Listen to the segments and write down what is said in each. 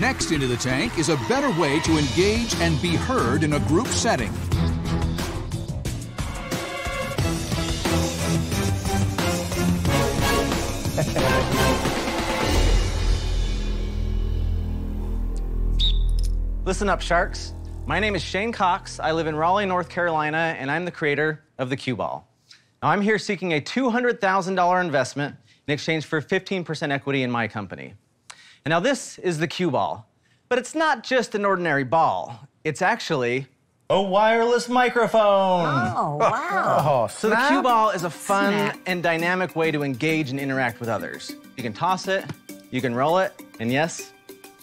Next into the tank is a better way to engage and be heard in a group setting. Listen up, Sharks. My name is Shane Cox. I live in Raleigh, North Carolina, and I'm the creator of the QBall. Now, I'm here seeking a $200,000 investment in exchange for 15% equity in my company. And now, this is the QBall. But it's not just an ordinary ball, it's actually a wireless microphone. Oh, wow. Oh, so the QBall is a fun and dynamic way to engage and interact with others. You can toss it, you can roll it, and yes,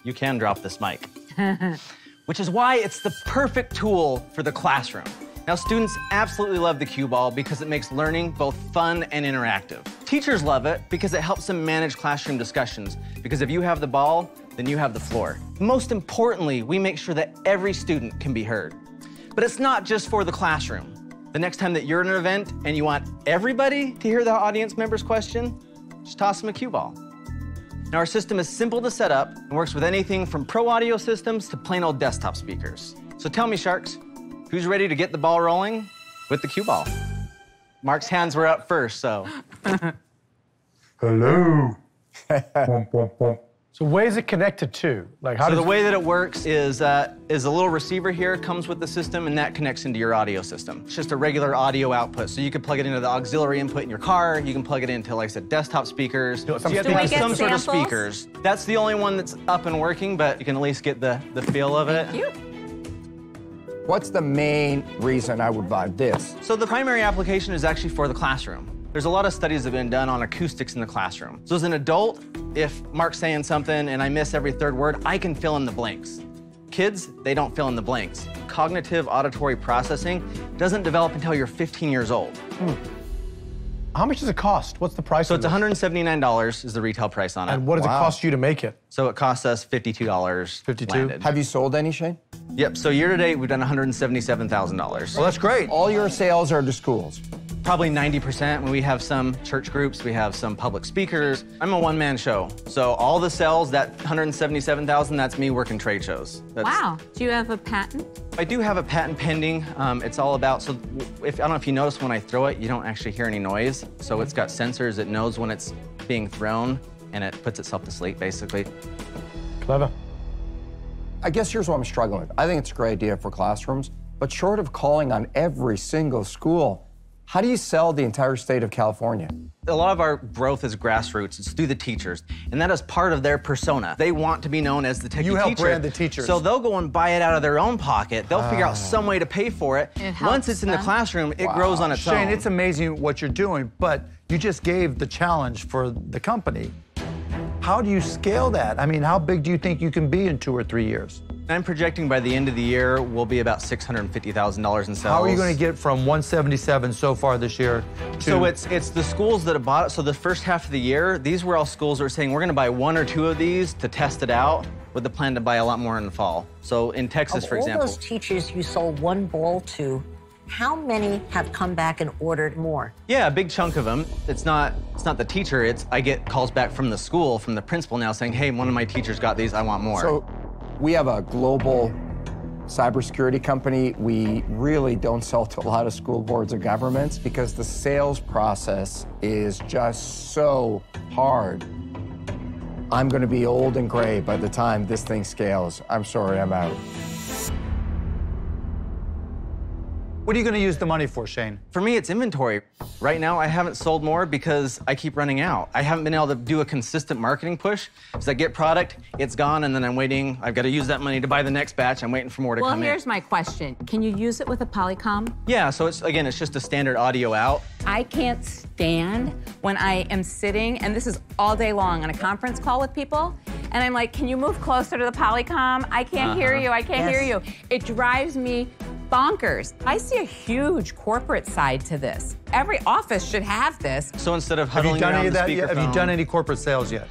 you can drop this mic. Which is why it's the perfect tool for the classroom. Now, students absolutely love the QBall because it makes learning both fun and interactive. Teachers love it because it helps them manage classroom discussions, because if you have the ball, then you have the floor. Most importantly, we make sure that every student can be heard. But it's not just for the classroom. The next time that you're at an event and you want everybody to hear the audience member's question, just toss them a QBall. Now, our system is simple to set up and works with anything from pro audio systems to plain old desktop speakers. So tell me, Sharks, who's ready to get the ball rolling with the QBall? Mark's hands were up first, so. Hello. Bum, bum, bum. So where is it connected to? Like how So does the way that it works is, uh, is a little receiver here comes with the system, and that connects into your audio system. It's just a regular audio output, so you can plug it into the auxiliary input in your car. You can plug it into, like I said, desktop speakers. Do some you have speakers. to have some get sort of speakers. That's the only one that's up and working, but you can at least get the, the feel of it. You. What's the main reason I would buy this? So the primary application is actually for the classroom. There's a lot of studies that have been done on acoustics in the classroom. So as an adult, if Mark's saying something and I miss every third word, I can fill in the blanks. Kids, they don't fill in the blanks. Cognitive auditory processing doesn't develop until you're 15 years old. Hmm. how much does it cost? What's the price? Of it? So it's this? $179 is the retail price on it. And what does Wow. it cost you to make it? so it costs us $52. 52? landed. Have you sold any, Shane? Yep, so year to date, we've done $177,000. Well, that's great. All your sales are to schools. Probably 90% when we have some church groups, we have some public speakers. I'm a one-man show. So all the sales, that 177,000, that's me working trade shows. That's, Wow. Do you have a patent? I do have a patent pending. Um, it's all about, so if, I don't know if you notice when I throw it, you don't actually hear any noise. So it's got sensors, it knows when it's being thrown, and it puts itself to sleep, basically. Clever. I guess here's what I'm struggling with. I think it's a great idea for classrooms, but short of calling on every single school, how do you sell the entire state of California? A lot of our growth is grassroots. It's through the teachers, and that is part of their persona. They want to be known as the techie You help teacher. brand the teachers. So they'll go and buy it out of their own pocket. They'll figure out ah. some way to pay for it. It Once helps it's in the classroom, it grows on its Shane, own. Shane, it's amazing what you're doing, but you just gave the challenge for the company. How do you scale that? I mean, how big do you think you can be in two or three years? I'm projecting by the end of the year, we'll be about $650,000 in sales. How are you going to get from 177 so far this year to So it's it's the schools that have bought it. So the first half of the year, these were all schools that were saying we're going to buy one or two of these to test it out, with the plan to buy a lot more in the fall. So in Texas, of for all example, those teachers you sold one ball to, how many have come back and ordered more? Yeah, a big chunk of them. It's not it's not the teacher. It's I get calls back from the school, from the principal now saying, "Hey, one of my teachers got these. I want more." So we have a global cybersecurity company. We really don't sell to a lot of school boards or governments because the sales process is just so hard. I'm going to be old and gray by the time this thing scales. I'm sorry, I'm out. What are you going to use the money for, Shane? For me, it's inventory. Right now, I haven't sold more because I keep running out. I haven't been able to do a consistent marketing push. Because I get product, it's gone, and then I'm waiting. I've got to use that money to buy the next batch. I'm waiting for more to Well, come here's my question. Can you use it with a Polycom? Yeah, so it's again, it's just a standard audio out. I can't stand when I am sitting, and this is all day long on a conference call with people, and I'm like, can you move closer to the Polycom? I can't hear uh-huh. you, I can't hear you. It drives me bonkers. I see a huge corporate side to this. Every office should have this. So instead of Have huddling you done around any of the that yet? Have you done any corporate sales yet?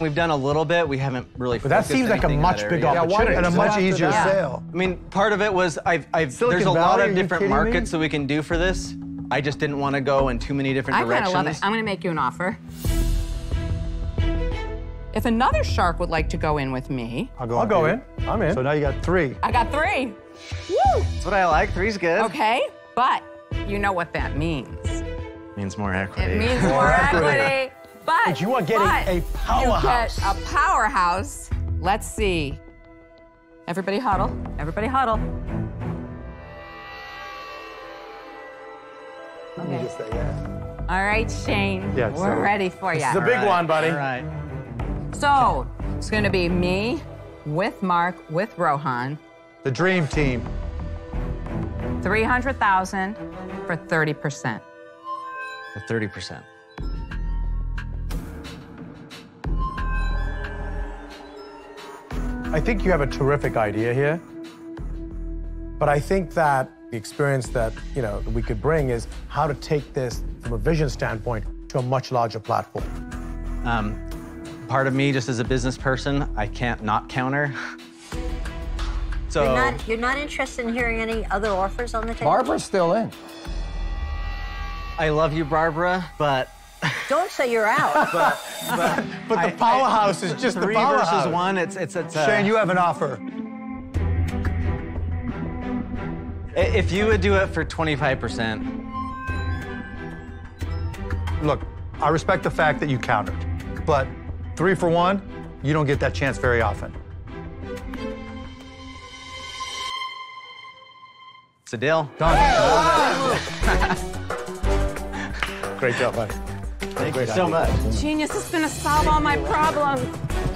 We've done a little bit. We haven't really. But that seems like a much bigger area. opportunity. And a much easier that- sale. I mean, part of it was I've, I've there's a lot Valley, are of different kidding me? markets that we can do for this. I just didn't want to go in too many different I kind directions. of love it. I'm going to make you an offer. If another shark would like to go in with me, I'll go, I'll go in. I'm in. So now you got three. I got three. Woo! That's what I like. Three's good. Okay, but you know what that means. Means more equity. It means more equity. But, But you are getting but a powerhouse. You get a powerhouse. Let's see. Everybody huddle. Everybody huddle. Okay. Just say yes. All right, Shane. Yeah, We're so- ready for you. This is a big one, buddy. All right. So it's going to be me with Mark with Rohan. The dream team. 300,000 for 30%. For 30%. I think you have a terrific idea here. But I think that the experience that, you know, we could bring is how to take this from a vision standpoint to a much larger platform. Um, part of me, just as a business person, I can't not counter. So You're not, you're not interested in hearing any other offers on the table? Barbara's still in. I love you, Barbara, but Don't say you're out. But the powerhouse is just the three powerhouse. versus one. It's it's it's. Uh, Shane, you have an offer. If you would do it for 25%, Look, I respect the fact that you countered, but three for one, you don't get that chance very often. It's a deal. Done. Great job, buddy. Thank you so much. Genius is going to solve all my problems.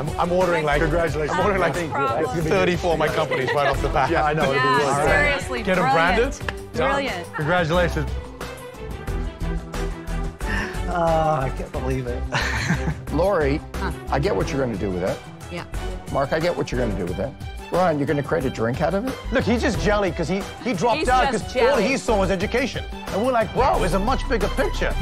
I'm, I'm ordering like Congratulations. I'm ordering like Problems. 34 of my companies right off the bat. Yeah, I know. it'd be really Yeah, good. seriously. Get 'em brilliant. branded? Brilliant. Congratulations. Oh, I can't believe it. Lori, I get what you're going to do with it. Yeah. Mark, I get what you're going to do with it. Ron, you're going to create a drink out of it? Look, he's just jelly because he, he dropped He's out because all he saw was education. And we're like, whoa, it's a much bigger picture.